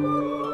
Música